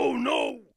Oh no!